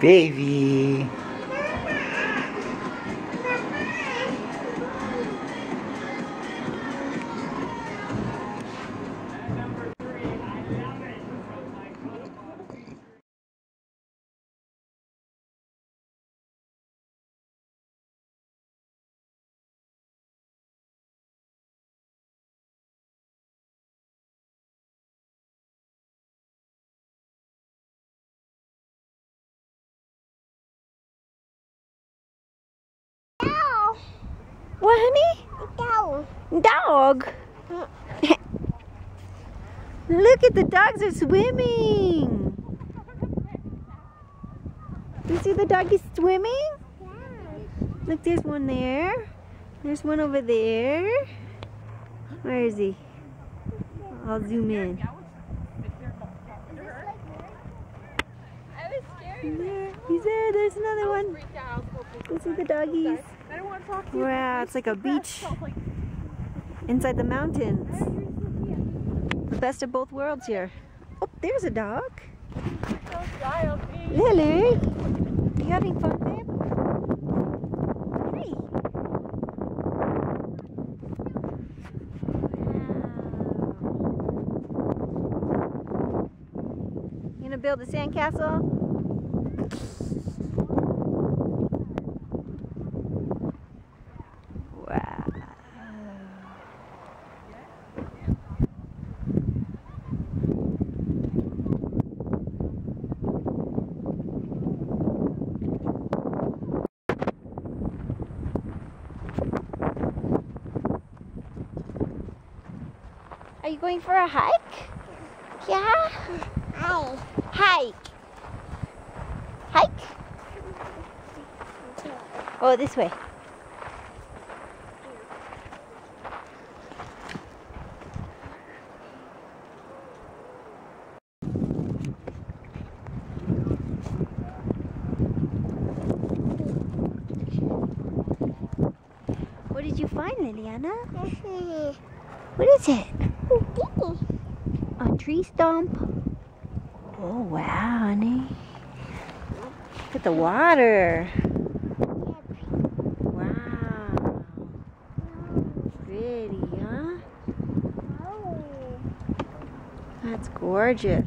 baby. What, honey? Dog. Dog. Look at the dogs are swimming. You see the doggies swimming? Yeah. Look, there's one there. There's one over there. Where is he? I'll zoom in. There. He's there. There's another one. You see the doggies? Wow, it's like a beach inside the mountains. The best of both worlds here. Oh, there's a dog. Lily, you having fun, babe? Hey. You gonna build a sandcastle? Going for a hike? Yeah? Hi. Hike. Hike? Oh, this way. What did you find, Liliana? What is it? A tree stump. Oh, wow, honey. Look at the water. Wow. Pretty, huh? That's gorgeous.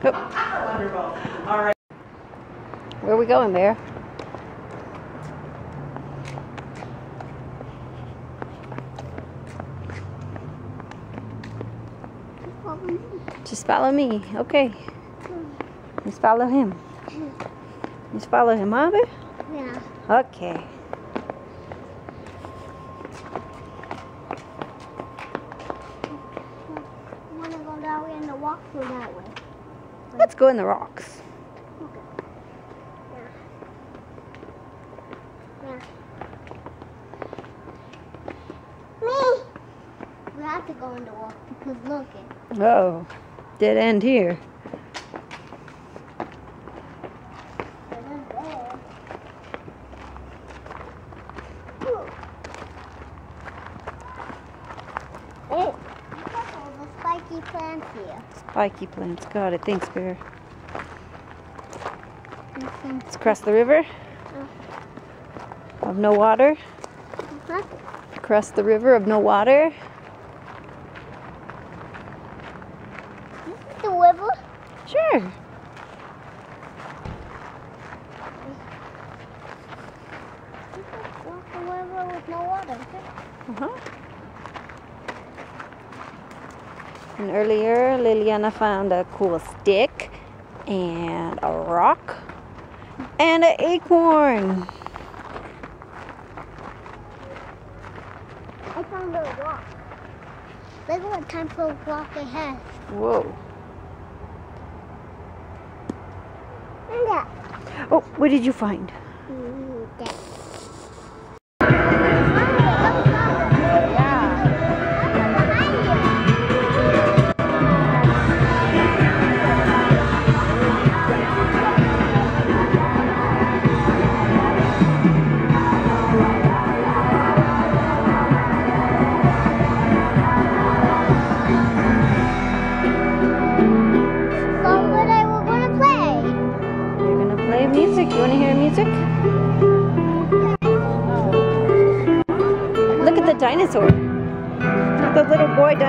Go. All right. Where are we going, there? Just follow me. Okay. Just follow him. Just follow him, Bear? Yeah. Okay. Want to go that way and the walk through that way? Let's go in the rocks. Yeah. Me. We have to go in the walk because look it. Oh, dead end here. It is there. Oh. Look at all the spiky plants here. Spiky plants. Got it. Thanks, Bear. Let's cross the river. Of no water. Huh? Cross the river of no water. The river? Sure. Walk the river with no water. Uh-huh. And Liliana found a cool stick and a rock and an acorn. I found a rock. Look at what type of rock it has. Whoa. Oh, what did you find?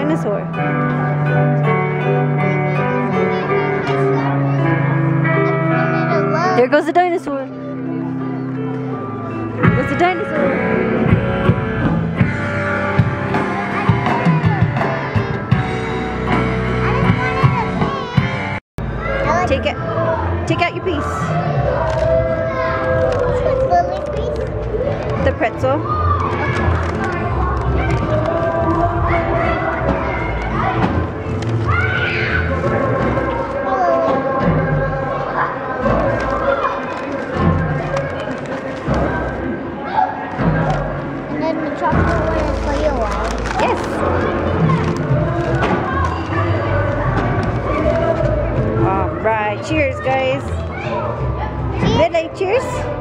Dinosaur. Midnight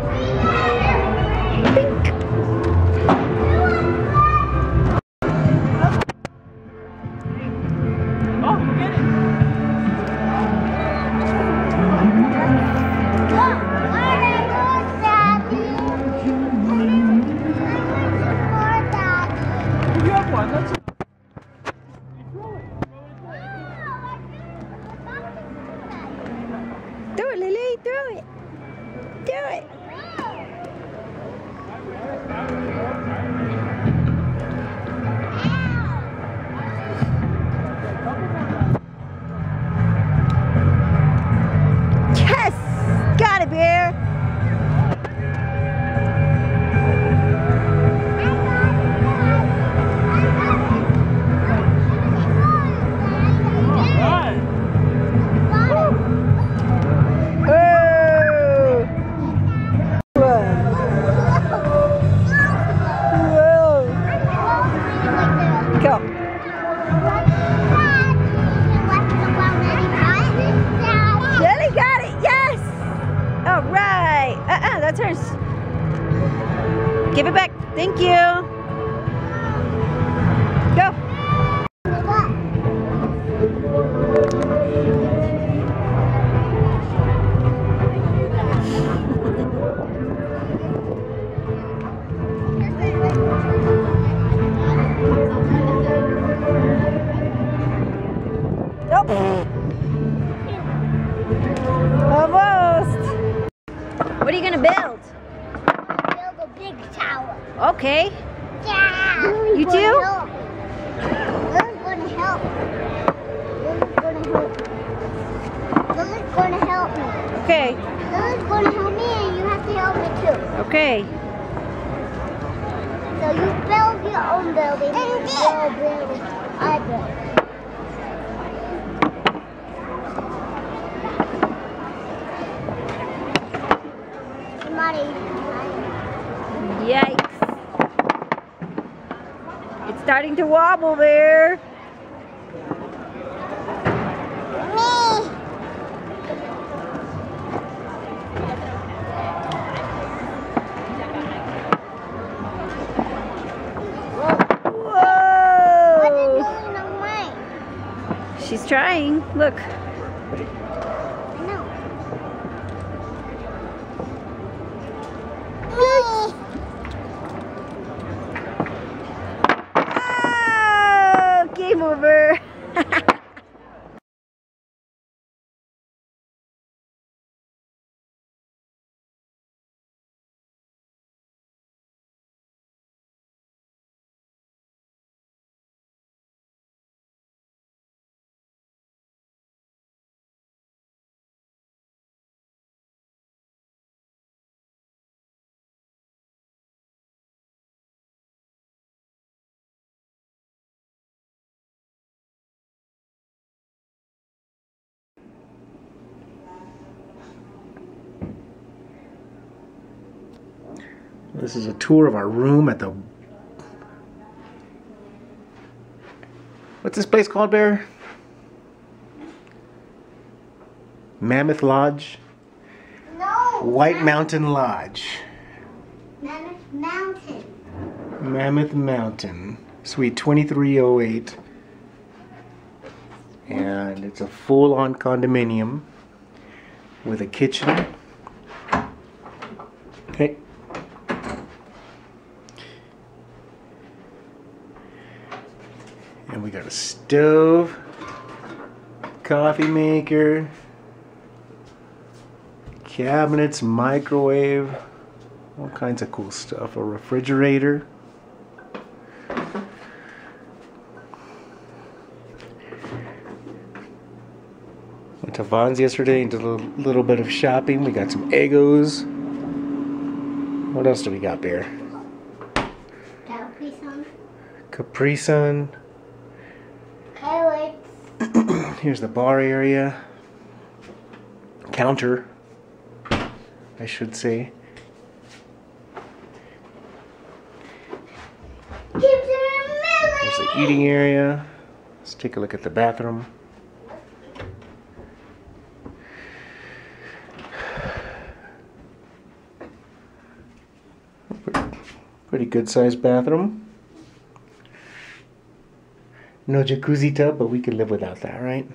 too. Okay. So you build your own building. And your building. I build. Yikes. It's starting to wobble there. Me. What did Whoa. Lily not mine? She's trying. Look. I know. Me. Oh, game over. This is a tour of our room at the. What's this place called, Bear? Mammoth Lodge? No. White Mountain Lodge. Mammoth Mountain. Mammoth Mountain, Suite 2308. And it's a full on condominium with a kitchen. And we got a stove, coffee maker, cabinets, microwave, all kinds of cool stuff. A refrigerator. Went to Vons yesterday and did a little, little bit of shopping. We got some Eggos. What else do we got there? That'll be some Capri Sun. Here's the bar area. Counter, I should say. There's the eating area. Let's take a look at the bathroom. Pretty good sized bathroom. No jacuzzi tub, but we could live without that, right?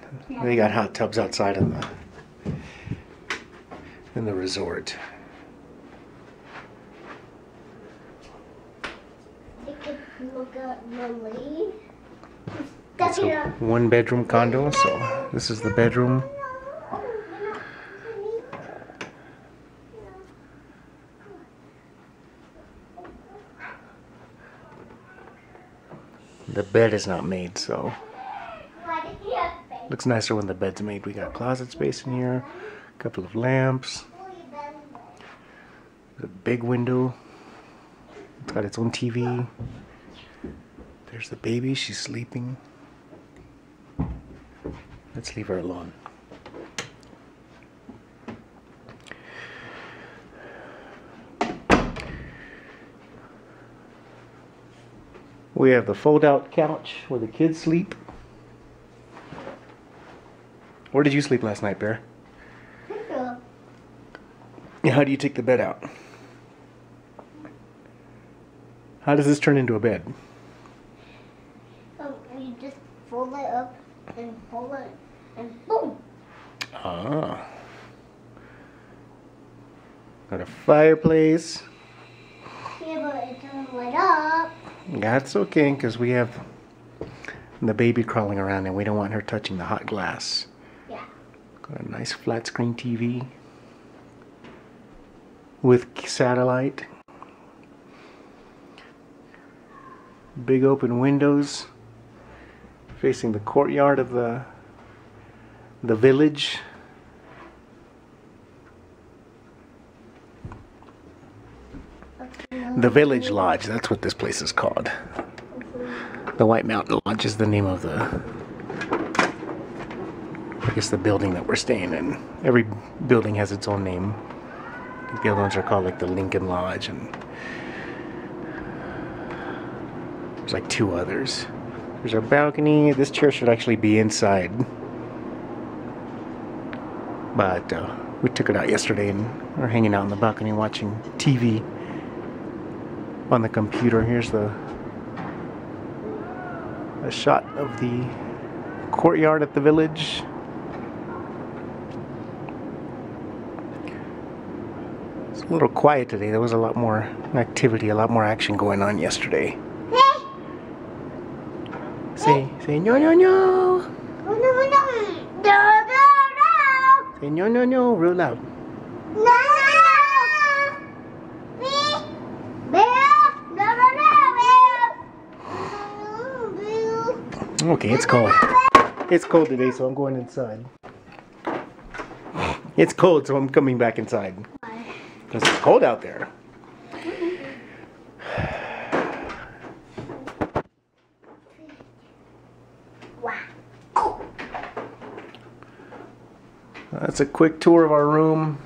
They got hot tubs outside in the in the resort. Look at Lily. It's a one bedroom condo, so this is the bedroom. The bed is not made, so looks nicer when the bed's made. We got closet space in here, a couple of lamps, a big window. It's got its own TV. There's the baby, she's sleeping. Let's leave her alone. We have the fold-out couch where the kids sleep. Where did you sleep last night, Bear? How do you take the bed out? How does this turn into a bed? Um, you just fold it up and pull it and boom. Ah. Got a fireplace. That's okay, because we have the baby crawling around and we don't want her touching the hot glass. Yeah. Got a nice flat screen TV with satellite. Big open windows facing the courtyard of the the village. The Village Lodge, that's what this place is called. The White Mountain Lodge is the name of the I guess the building that we're staying in. Every building has its own name. The other ones are called like the Lincoln Lodge and there's like two others. There's our balcony. This chair should actually be inside. But uh, we took it out yesterday and we're hanging out on the balcony watching TV on the computer. Here's the a shot of the courtyard at the village. It's a little quiet today. There was a lot more activity, a lot more action going on yesterday. Say, say no, no, no. Oh, no, no, no. No, no, Say no, no, no. Real loud. no. No. Me. Bill. No, no, no, Bill. Bill. Okay, it's cold. It's cold today, so I'm going inside. It's cold, so I'm coming back inside. Because it's cold out there. That's a quick tour of our room.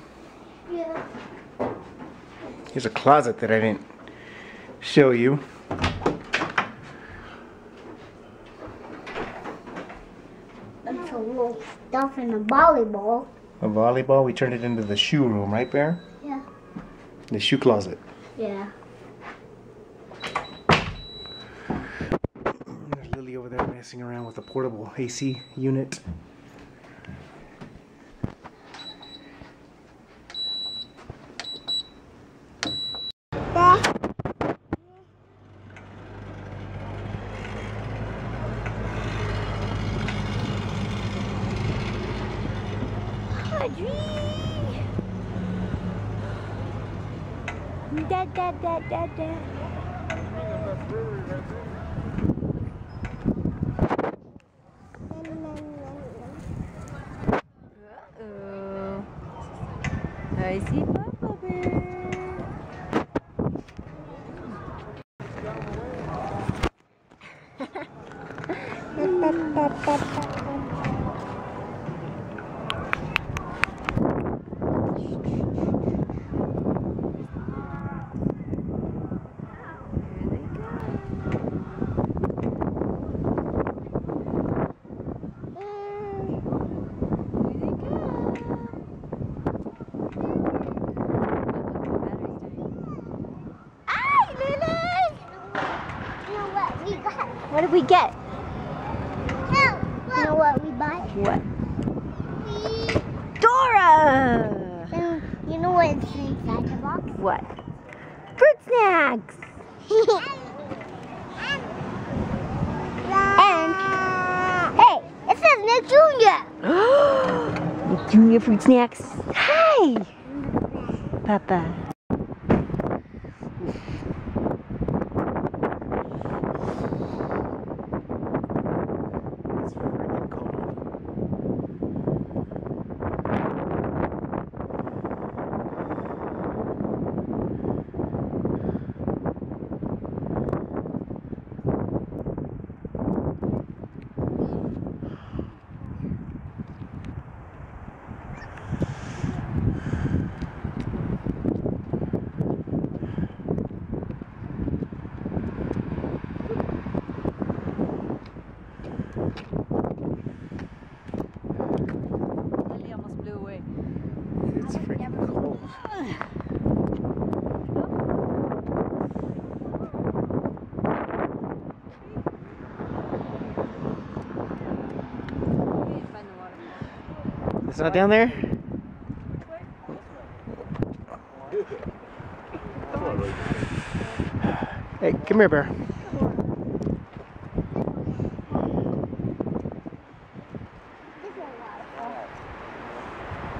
Yeah. Here's a closet that I didn't show you. That's a little stuff in a volleyball. A volleyball. We turned it into the shoe room, right, Bear? Yeah. The shoe closet. Yeah. There's Lily over there messing around with a portable AC unit. Da da da da da. Uh-oh. I see Papa Bear. Here they go. Here they go. Ay, Lily! You know what we got? What did we get? No. You know what we bought? What? We. Dora! And you know what's inside the box? What? Fruit snacks! and hey, it says Nick Junior. Nick Junior fruit snacks. Hi! Papa. It's not down there? Hey, come here, bear.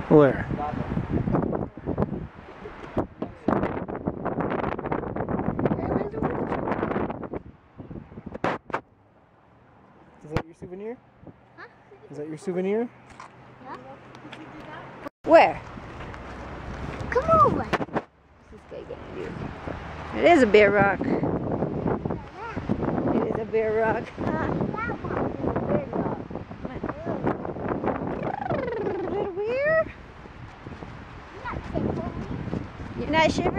Where? Is that your souvenir? Huh? Is that your souvenir? Yeah. Where? Come over. This guy getting you. It is a bear rock. It is a bear rock. Bear. Little bear? You're not shivery?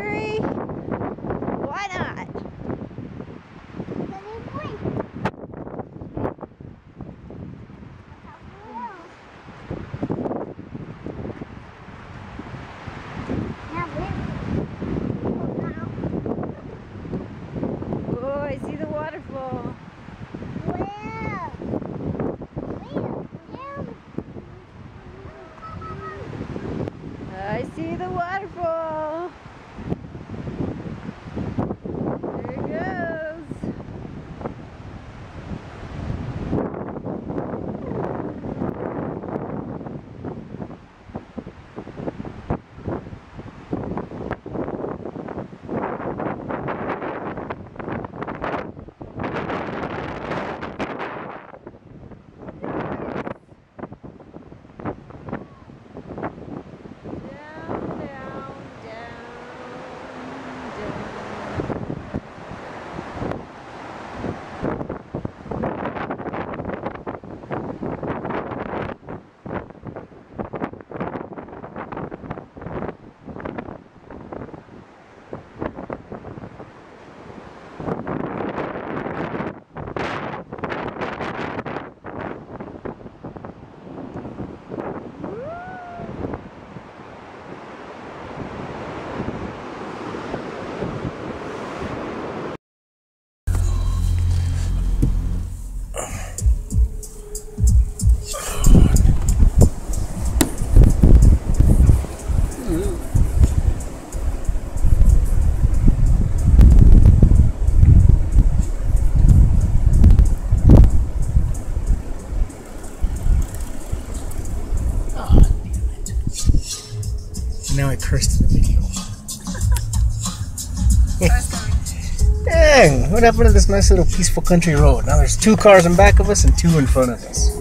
What happened to this nice little peaceful country road? Now there's two cars in back of us and two in front of us.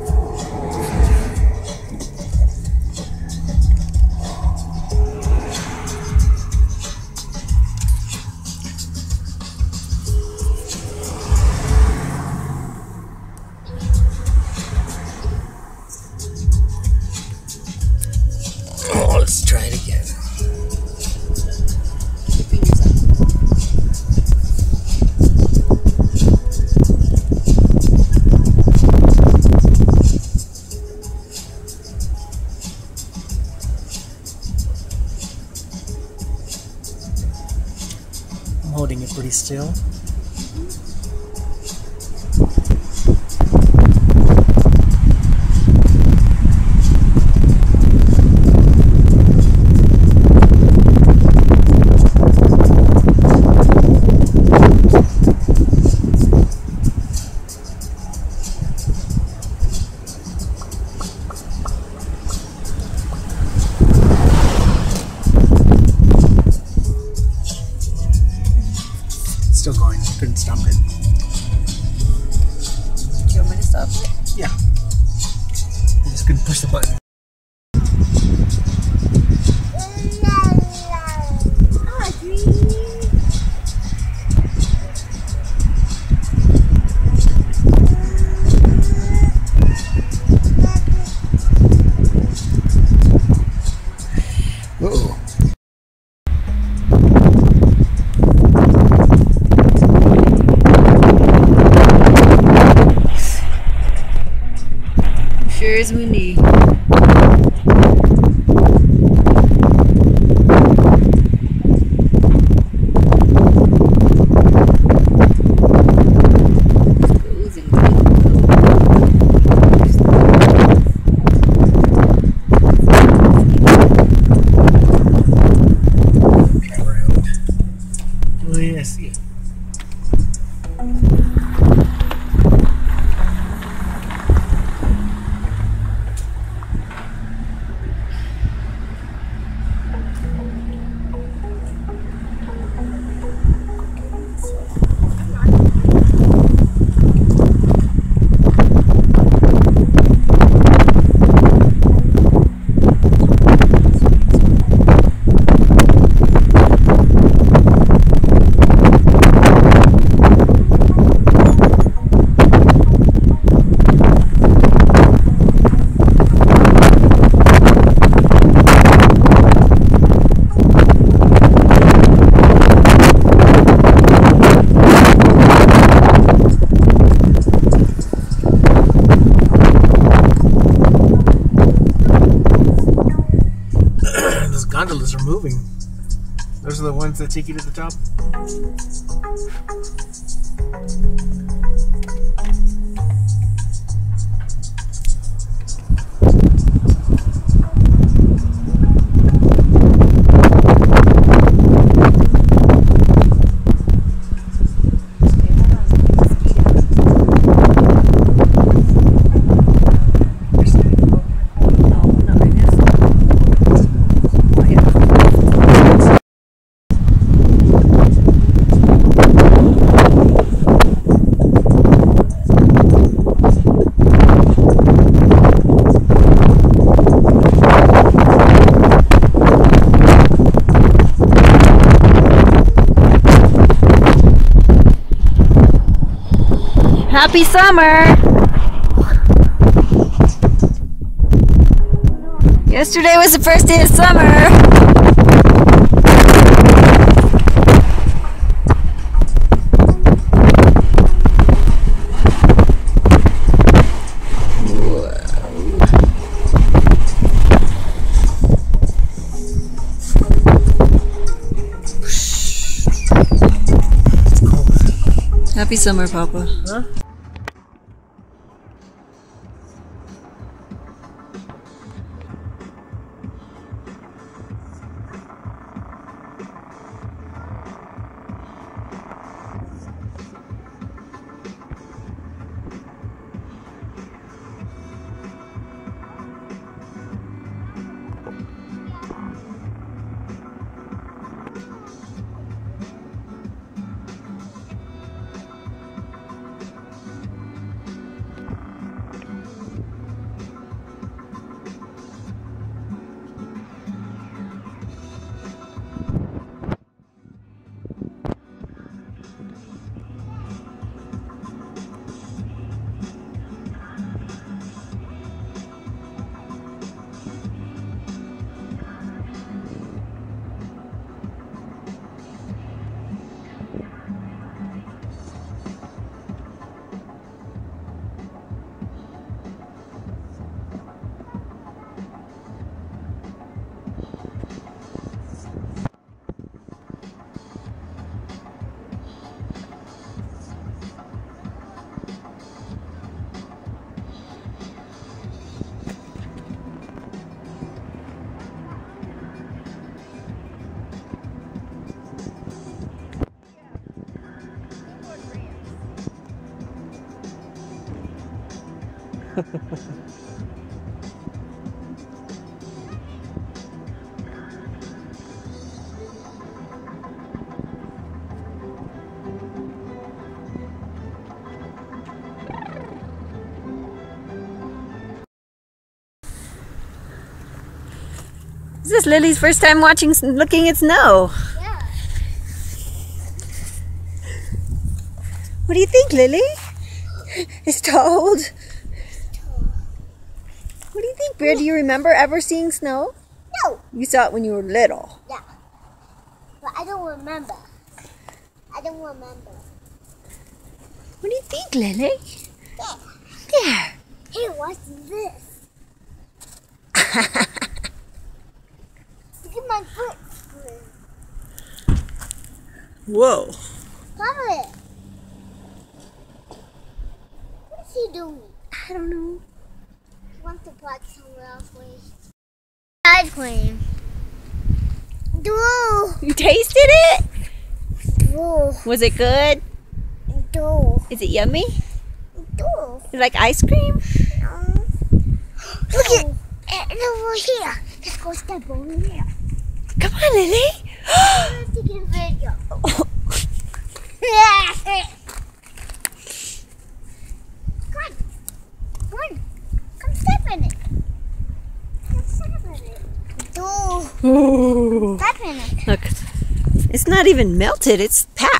Are moving. Those are the ones that take you to the top. Happy summer! Yesterday was the first day of summer. Happy summer, Papa. Huh? Is this Lily's first time watching, looking at snow? Yeah. What do you think, Lily? It's cold. What do you think, Bear? Do you remember ever seeing snow? No. You saw it when you were little. Yeah. But I don't remember. I don't remember. What do you think, Lily? Yeah. There. Hey, what's this? Look at my foot. Whoa. Cover it. What's he doing? I don't know. He wants to park somewhere else. Wait. Ice cream. Do. You tasted it? Do. Was it good? Do. Is it yummy? Do. You like ice cream? Um, look at and over here. Let's go step over here. Come on, Lily. Let's take a video. Come on. Come on. Come step in it. Come step in it. Do. Ooh. Step in it. Look, it's not even melted. It's packed.